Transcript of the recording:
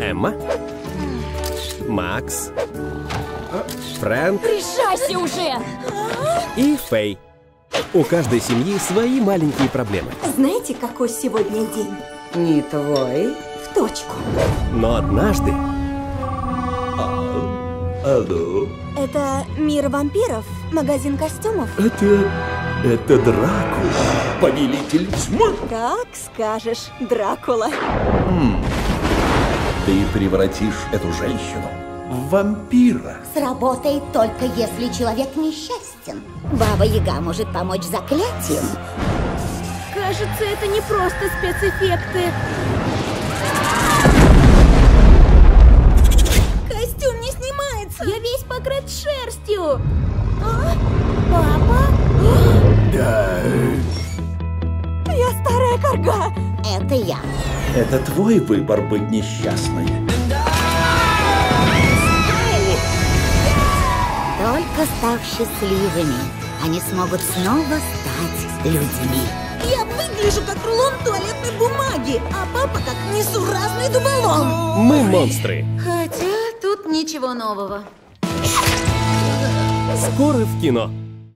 Эмма, Макс, Фрэнк Решайся уже! и Фэй. У каждой семьи свои маленькие проблемы. Знаете, какой сегодня день? Не твой. В точку. Но однажды Алло, Это мир вампиров? Магазин костюмов? это... это Дракула, повелитель тьмы. Как скажешь, Дракула. Ты превратишь эту женщину в вампира. Сработает только если человек несчастен. Баба Яга может помочь заклятием. Кажется, это не просто спецэффекты. Костюм не снимается. Я весь покрыт шерстью. А? Папа? Корга. Это я. это твой выбор быть несчастной. Только став счастливыми, они смогут снова стать людьми. Я выгляжу как рулон туалетной бумаги, а папа как несуразный дуболом. мы монстры. Хотя тут ничего нового. Скоро в кино.